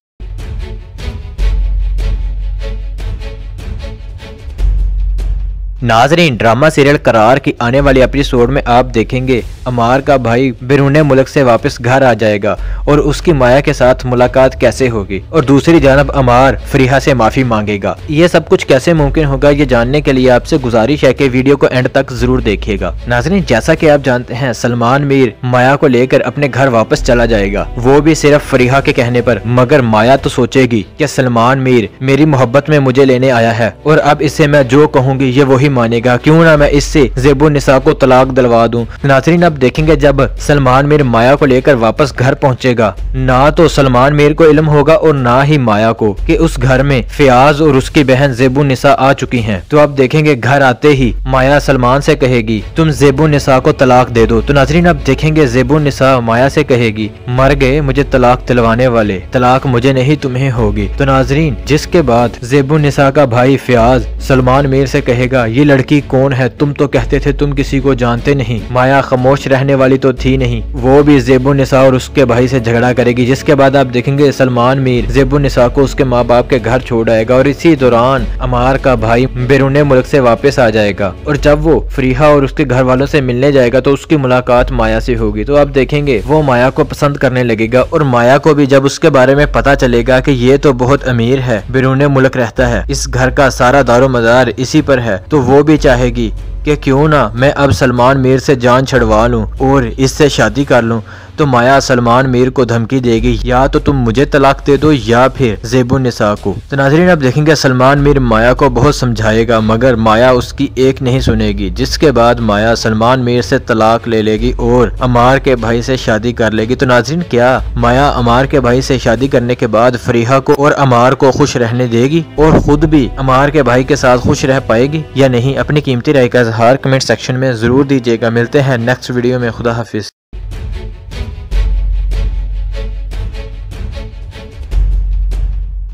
नाजरीन, ड्रामा सीरियल करार की आने वाली एपिसोड में आप देखेंगे, अमार का भाई बैरून मुल्क से वापस घर आ जाएगा और उसकी माया के साथ मुलाकात कैसे होगी? और दूसरी जानब, अमार फ्रीहा से माफ़ी मांगेगा। ये सब कुछ कैसे मुमकिन होगा, ये जानने के लिए आपसे गुजारिश है कि वीडियो को एंड तक ज़रूर देखिएगा। नाजरीन, जैसा की आप जानते हैं, सलमान मीर माया को लेकर अपने घर वापस चला जाएगा। वो भी सिर्फ़ फ्रीहा के कहने पर, मगर माया तो सोचेगी कि सलमान मीर मेरी मोहब्बत में मुझे लेने आया है। और अब इससे मैं जो कहूँगी, ये वही मानेगा। क्यों ना मैं इससे जेबो निसा को तलाक दिलवा दूँ? नाजरीन, अब देखेंगे जब सलमान मीर माया को लेकर वापस घर पहुंचेगा। ना तो सलमान मीर को इल्म होगा और ना ही माया को कि उस घर में फयाज और उसकी बहन जेबू निसा आ चुकी हैं। तो अब देखेंगे घर आते ही माया सलमान से कहेगी, तुम जेबू निसा को तलाक दे दो। तो नाजरीन, अब देखेंगे जेबू निसा माया से कहेगी, मर गए मुझे तलाक दिलवाने वाले। तलाक मुझे नहीं, तुम्हें होगी। तो नाजरीन, जिसके बाद जेबू निसा का भाई फयाज सलमान मीर से कहेगा ये लड़की कौन है? तुम तो कहते थे तुम किसी को जानते नहीं। माया खामोश रहने वाली तो थी नहीं। वो भी जेबू निसा और उसके भाई से झगड़ा करेगी, जिसके बाद आप देखेंगे सलमान मीर जेबू निसा को उसके माँ बाप के घर छोड़ आएगा और इसी दौरान अमार का भाई बैरून मुल्क से वापस आ जाएगा। और जब वो फ्रीहा और उसके घर वालों से मिलने जाएगा तो उसकी मुलाकात माया से होगी। तो आप देखेंगे, वो माया को पसंद करने लगेगा और माया को भी जब उसके बारे में पता चलेगा कि ये तो बहुत अमीर है, बैरून मुल्क रहता है, इस घर का सारा दारो मदार इसी पर है तो वो भी चाहेगी कि क्यों ना मैं अब सलमान मीर से जान छड़वा लूँ और इससे शादी कर लूँ। तो माया सलमान मीर को धमकी देगी, या तो तुम मुझे तलाक दे दो, या फिर जेबुन निसा को। तो नाजरीन अब देखेंगे सलमान मीर माया को बहुत समझाएगा, मगर माया उसकी एक नहीं सुनेगी, जिसके बाद माया सलमान मीर से तलाक ले लेगी और अमार के भाई से शादी कर लेगी। तो नाजरीन, क्या माया अमार के भाई से शादी करने के बाद फरीहा को और अमार को खुश रहने देगी, और खुद भी अमार के भाई के साथ खुश रह पाएगी, या नहीं? अपनी कीमती राय का इजहार कमेंट सेक्शन में ज़रूर दीजिएगा। मिलते हैं नेक्स्ट वीडियो में। खुदा हाफिज।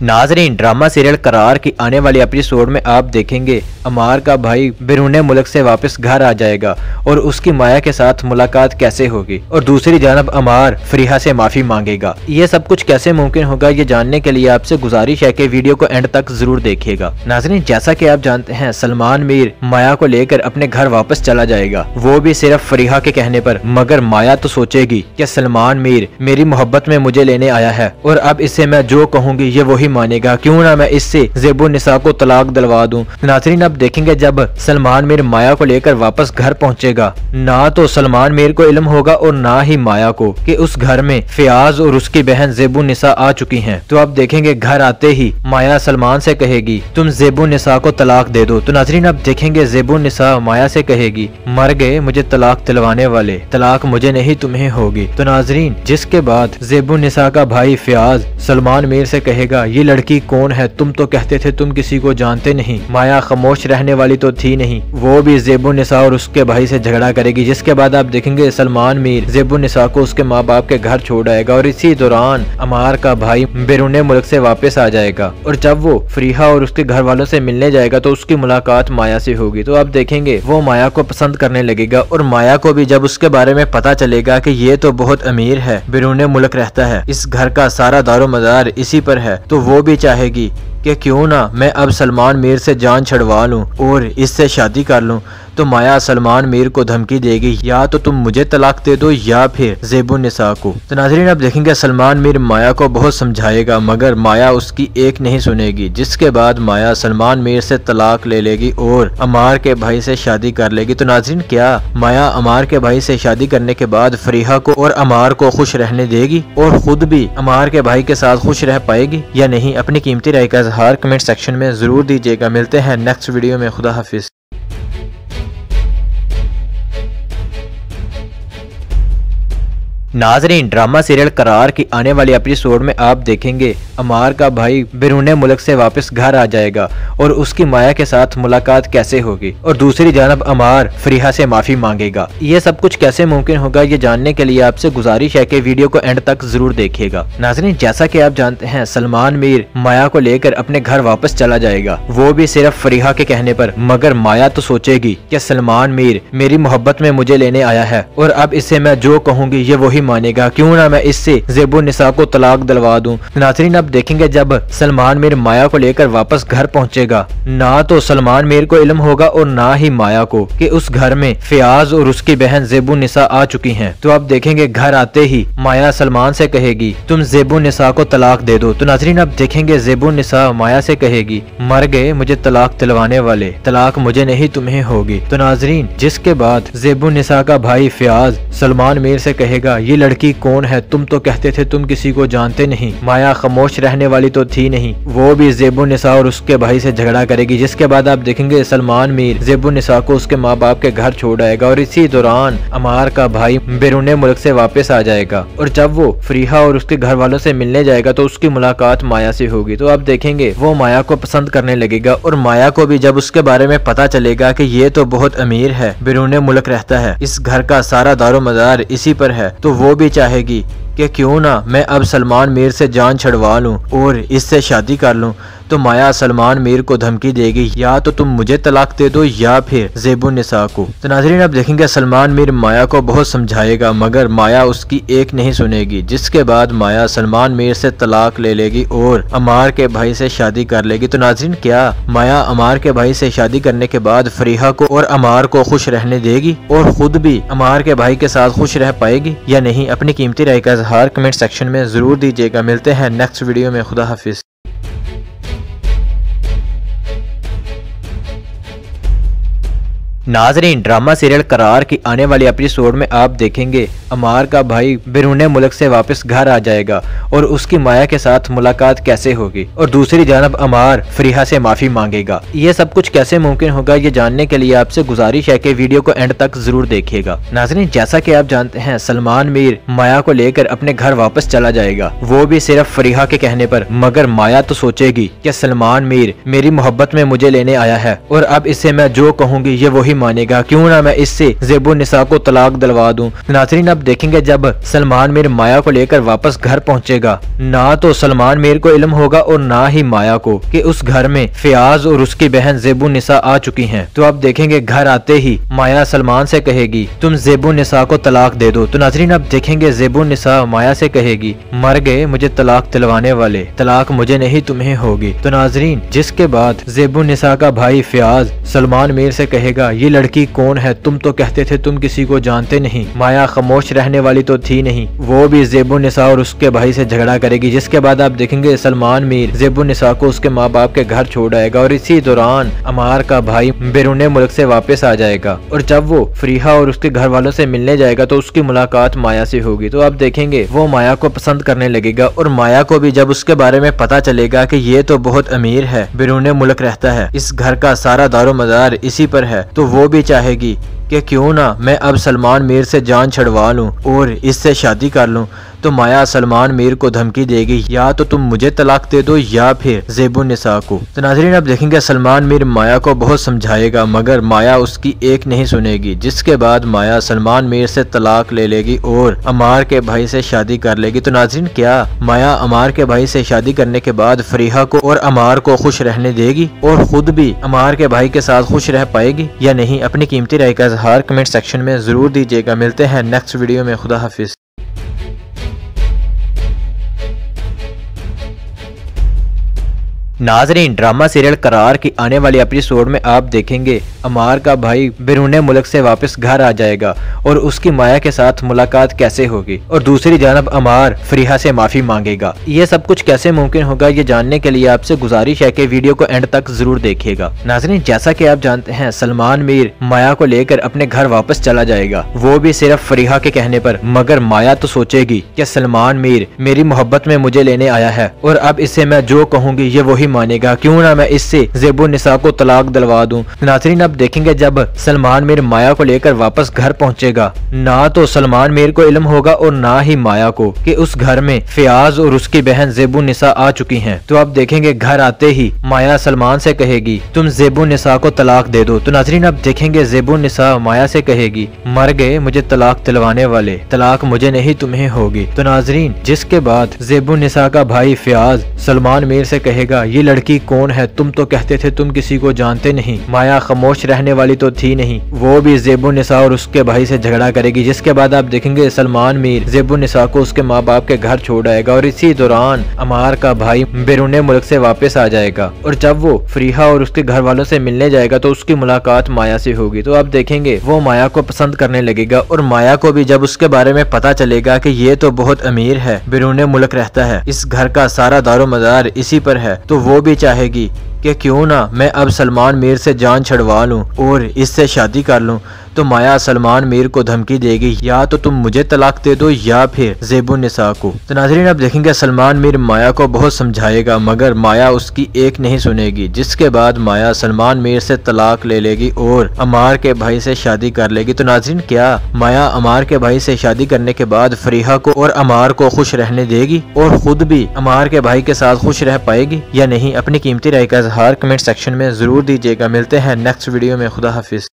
नाजरीन, ड्रामा सीरियल करार की आने वाली एपिसोड में आप देखेंगे, अमार का भाई बिरून मुल्क से वापस घर आ जाएगा और उसकी माया के साथ मुलाकात कैसे होगी? और दूसरी जानब अमार फ्रीहा से माफ़ी मांगेगा। ये सब कुछ कैसे मुमकिन होगा, ये जानने के लिए आपसे गुजारिश है कि वीडियो को एंड तक ज़रूर देखिएगा। नाजरीन, जैसा की आप जानते हैं, सलमान मीर माया को लेकर अपने घर वापस चला जाएगा। वो भी सिर्फ़ फ्रीहा के कहने पर, मगर माया तो सोचेगी कि सलमान मीर मेरी मोहब्बत में मुझे लेने आया है और अब इससे मैं जो कहूँगी, ये वही मानेगा? क्यों ना मैं इससे जेबो निसा को तलाक दिलवा दूँ? नाजरीन, अब देखेंगे जब सलमान मीर माया को लेकर वापस घर पहुंचेगा। ना तो सलमान मीर को इल्म होगा और ना ही माया को कि उस घर में फयाज और उसकी बहन जेबू निसा आ चुकी हैं। तो अब देखेंगे घर आते ही माया सलमान से कहेगी, तुम जेबू निसा को तलाक दे दो। तो नाजरीन, अब देखेंगे जेबू निसा माया से कहेगी, मर गए मुझे तलाक दिलवाने वाले, तलाक मुझे नहीं, तुम्हें होगी। तो नाजरीन, जिसके बाद जेबू निसा का भाई फयाज सलमान मीर से कहेगा, ये लड़की कौन है? तुम तो कहते थे तुम किसी को जानते नहीं। माया खामोश रहने वाली तो थी नहीं। वो भी जेबू निसा और उसके भाई से झगड़ा करेगी, जिसके बाद आप देखेंगे सलमान मीर जेबू निसा को उसके माँ बाप के घर छोड़ आएगा और इसी दौरान अमार का भाई बैरून मुल्क से वापस आ जाएगा। और जब वो फ्रीहा और उसके घर वालों से मिलने जाएगा तो उसकी मुलाकात माया से होगी। तो आप देखेंगे, वो माया को पसंद करने लगेगा और माया को भी जब उसके बारे में पता चलेगा कि ये तो बहुत अमीर है, बैरून मुल्क रहता है, इस घर का सारा दारो मदार इसी पर है तो वो भी चाहेगी कि क्यों ना मैं अब सलमान मीर से जान छड़वा लूँ और इससे शादी कर लूँ। तो माया सलमान मीर को धमकी देगी, या तो तुम मुझे तलाक दे दो, या फिर जेबुन निसा को। तो नाजरीन अब देखेंगे सलमान मीर माया को बहुत समझाएगा, मगर माया उसकी एक नहीं सुनेगी, जिसके बाद माया सलमान मीर से तलाक ले लेगी और अमार के भाई से शादी कर लेगी। तो नाजरीन, क्या माया अमार के भाई से शादी करने के बाद फरीहा को और अमार को खुश रहने देगी, और खुद भी अमार के भाई के साथ खुश रह पाएगी, या नहीं? अपनी कीमती राय का इजहार कमेंट सेक्शन में ज़रूर दीजिएगा। मिलते हैं नेक्स्ट वीडियो में। खुदा हाफिज। नाजरीन, ड्रामा सीरियल करार की आने वाली एपिसोड में आप देखेंगे, अमार का भाई बैरून मुल्क से वापस घर आ जाएगा और उसकी माया के साथ मुलाकात कैसे होगी? और दूसरी जानब, अमार फ्रीहा से माफ़ी मांगेगा। ये सब कुछ कैसे मुमकिन होगा, ये जानने के लिए आपसे गुजारिश है कि वीडियो को एंड तक ज़रूर देखिएगा। नाजरीन, जैसा की आप जानते हैं, सलमान मीर माया को लेकर अपने घर वापस चला जाएगा। वो भी सिर्फ़ फ्रीहा के कहने पर, मगर माया तो सोचेगी की सलमान मीर मेरी मोहब्बत में मुझे लेने आया है। और अब इसे मैं जो कहूँगी, ये वही मानेगा, क्यों ना मैं इससे जेबो निसा को तलाक दिलवा दूँ? नाजरीन, अब देखेंगे जब सलमान मीर माया को लेकर वापस घर पहुंचेगा। ना तो सलमान मीर को इलम होगा और ना ही माया को, कि उस घर में फयाज और उसकी बहन जेबू निसा आ चुकी हैं। तो अब देखेंगे घर आते ही माया सलमान से कहेगी, तुम जेबू निसा को तलाक दे दो। तो नाजरीन, अब देखेंगे जेबू निसा माया से कहेगी, मर गए मुझे तलाक दिलवाने वाले, तलाक मुझे नहीं, तुम्हें होगी। तो नाजरीन, जिसके बाद जेबू निसा का भाई फयाज सलमान मीर से कहेगा ये लड़की कौन है? तुम तो कहते थे तुम किसी को जानते नहीं। माया खामोश रहने वाली तो थी नहीं। वो भी जेबू निसा और उसके भाई से झगड़ा करेगी, जिसके बाद आप देखेंगे सलमान मीर जेबू निसा को उसके माँ बाप के घर छोड़ आएगा और इसी दौरान अमार का भाई बैरून मुल्क से वापस आ जाएगा। और जब वो फ्रीहा और उसके घर वालों से मिलने जाएगा तो उसकी मुलाकात माया से होगी। तो आप देखेंगे, वो माया को पसंद करने लगेगा और माया को भी जब उसके बारे में पता चलेगा की ये तो बहुत अमीर है, बैरून मुल्क रहता है। इस घर का सारा दारो मदार इसी पर है। तो वो भी चाहेगी कि क्यों ना मैं अब सलमान मीर से जान छड़वा लूँ और इससे शादी कर लूँ। तो माया सलमान मीर को धमकी देगी, या तो तुम मुझे तलाक दे दो, या फिर जेबू निसा को। तो नाजरीन अब देखेंगे सलमान मीर माया को बहुत समझाएगा, मगर माया उसकी एक नहीं सुनेगी, जिसके बाद माया सलमान मीर से तलाक ले लेगी और अमार के भाई से शादी कर लेगी। तो नाजरीन, क्या माया अमार के भाई से शादी करने के बाद फरीहा को और अमार को खुश रहने देगी, और खुद भी अमार के भाई के साथ खुश रह पाएगी, या नहीं? अपनी कीमती राय का इजहार कमेंट सेक्शन में ज़रूर दीजिएगा। मिलते हैं नेक्स्ट वीडियो में। खुदा हाफिज। नाजरीन, ड्रामा सीरियल करार की आने वाली एपिसोड में आप देखेंगे, अमार का भाई बिरूने मुल्क से वापस घर आ जाएगा और उसकी माया के साथ मुलाकात कैसे होगी? और दूसरी जानब, अमार फ्रीहा से माफ़ी मांगेगा। ये सब कुछ कैसे मुमकिन होगा, ये जानने के लिए आपसे गुजारिश है कि वीडियो को एंड तक ज़रूर देखिएगा। नाजरीन, जैसा की आप जानते हैं, सलमान मीर माया को लेकर अपने घर वापस चला जाएगा। वो भी सिर्फ़ फ्रीहा के कहने पर, मगर माया तो सोचेगी कि सलमान मीर मेरी मोहब्बत में मुझे लेने आया है और अब इससे मैं जो कहूँगी, ये वही मानेगा। क्यों ना मैं इससे जेबो निसा को तलाक दिलवा दूँ? नाजरीन, अब देखेंगे जब सलमान मीर माया को लेकर वापस घर पहुंचेगा। ना तो सलमान मीर को इल्म होगा और ना ही माया को कि उस घर में फयाज और उसकी बहन जेबू निसा आ चुकी हैं। तो अब देखेंगे घर आते ही माया सलमान से कहेगी, तुम जेबू निसा को तलाक दे दो। तो नाजरीन, अब देखेंगे जेबू निसा माया से कहेगी, मर गए मुझे तलाक दिलवाने वाले। तलाक मुझे नहीं, तुम्हें होगी। तो नाजरीन, जिसके बाद जेबू निसा का भाई फयाज सलमान मीर से कहेगा ये लड़की कौन है? तुम तो कहते थे तुम किसी को जानते नहीं। माया खामोश रहने वाली तो थी नहीं। वो भी जेबू निसा और उसके भाई से झगड़ा करेगी, जिसके बाद आप देखेंगे सलमान मीर जेबू निसा को उसके माँ बाप के घर छोड़ आएगा और इसी दौरान अमार का भाई बैरून मुल्क से वापस आ जाएगा। और जब वो फ्रीहा और उसके घर वालों से मिलने जाएगा तो उसकी मुलाकात माया से होगी। तो आप देखेंगे, वो माया को पसंद करने लगेगा और माया को भी जब उसके बारे में पता चलेगा कि ये तो बहुत अमीर है, बैरून मुल्क रहता है, इस घर का सारा दारो मदार इसी पर है तो वो भी चाहेगी कि क्यों ना मैं अब सलमान मीर से जान छड़वा लूँ और इससे शादी कर लूँ। तो माया सलमान मीर को धमकी देगी, या तो तुम मुझे तलाक दे दो, या फिर जेबू निसा को। तो नाजरीन अब देखेंगे सलमान मीर माया को बहुत समझाएगा, मगर माया उसकी एक नहीं सुनेगी, जिसके बाद माया सलमान मीर से तलाक ले लेगी और अमार के भाई से शादी कर लेगी। तो नाजरीन, क्या माया अमार के भाई से शादी करने के बाद फरीहा को और अमार को खुश रहने देगी, और खुद भी अमार के भाई के साथ खुश रह पाएगी या नहीं? अपनी कीमती राय का इजहार कमेंट सेक्शन में ज़रूर दीजिएगा। मिलते हैं नेक्स्ट वीडियो में। खुदा हाफिज। नाजरीन, ड्रामा सीरियल करार की आने वाली एपिसोड में आप देखेंगे, अमार का भाई बिरूने मुल्क से वापस घर आ जाएगा और उसकी माया के साथ मुलाकात कैसे होगी? और दूसरी जानब, अमार फ्रीहा से माफ़ी मांगेगा। ये सब कुछ कैसे मुमकिन होगा, ये जानने के लिए आपसे गुजारिश है कि वीडियो को एंड तक ज़रूर देखिएगा। नाजरीन, जैसा की आप जानते हैं, सलमान मीर माया को लेकर अपने घर वापस चला जाएगा। वो भी सिर्फ़ फ्रीहा के कहने पर, मगर माया तो सोचेगी कि सलमान मीर मेरी मोहब्बत में मुझे लेने आया है। और अब इससे मैं जो कहूँगी, ये वही मानेगा? क्यों ना मैं इससे जेबो निसा को तलाक दिलवा दूँ? नाजरीन, अब देखेंगे जब सलमान मीर माया को लेकर वापस घर पहुंचेगा। ना तो सलमान मीर को इल्म होगा और ना ही माया को कि उस घर में फयाज और उसकी बहन जेबू निसा आ चुकी हैं। तो अब देखेंगे घर आते ही माया सलमान से कहेगी, तुम जेबू निसा को तलाक दे दो। तो नाजरीन, अब देखेंगे जेबू निसा माया से कहेगी, मर गए मुझे तलाक दिलवाने वाले, तलाक मुझे नहीं तुम्हें होगी। तो नाजरीन, जिसके बाद जेबू निसा का भाई फयाज सलमान मीर से कहेगा, ये लड़की कौन है? तुम तो कहते थे तुम किसी को जानते नहीं। माया खामोश रहने वाली तो थी नहीं। वो भी जेबू निसा और उसके भाई से झगड़ा करेगी, जिसके बाद आप देखेंगे सलमान मीर जेबू निसा को उसके माँ बाप के घर छोड़ आएगा और इसी दौरान अमार का भाई बैरून मुल्क से वापस आ जाएगा। और जब वो फ्रीहा और उसके घर वालों से मिलने जाएगा तो उसकी मुलाकात माया से होगी। तो आप देखेंगे, वो माया को पसंद करने लगेगा और माया को भी जब उसके बारे में पता चलेगा कि ये तो बहुत अमीर है, बैरून मुल्क रहता है, इस घर का सारा दारो मदार इसी पर है तो वो भी चाहेगी कि क्यों ना मैं अब सलमान मीर से जान छड़वा लूँ और इससे शादी कर लूँ। तो माया सलमान मीर को धमकी देगी, या तो तुम मुझे तलाक दे दो, या फिर जेबू निसा को। तो नाजरीन अब देखेंगे सलमान मीर माया को बहुत समझाएगा, मगर माया उसकी एक नहीं सुनेगी, जिसके बाद माया सलमान मीर से तलाक ले लेगी और अमार के भाई से शादी कर लेगी। तो नाजरीन, क्या माया अमार के भाई से शादी करने के बाद फरीहा को और अमार को खुश रहने देगी, और खुद भी अमार के भाई के साथ खुश रह पाएगी या नहीं? अपनी कीमती राय का इजहार कमेंट सेक्शन में ज़रूर दीजिएगा। मिलते हैं नेक्स्ट वीडियो में। खुदा हाफिज।